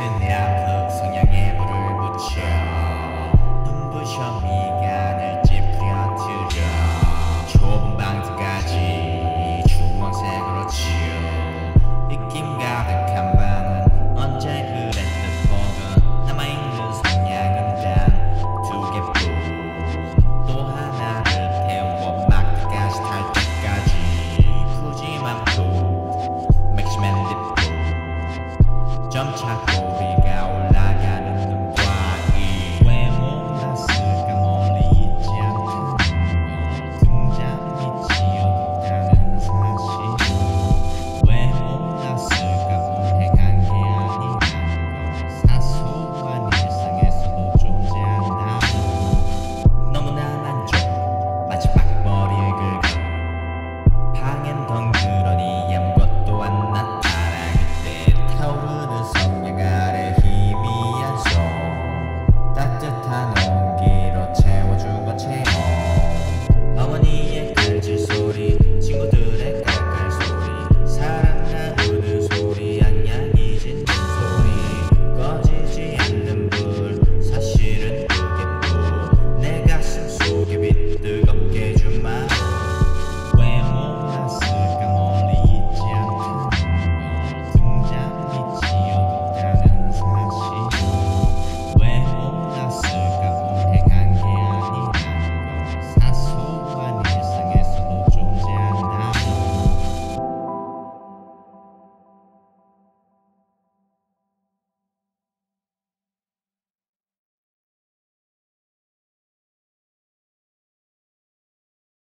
in the app.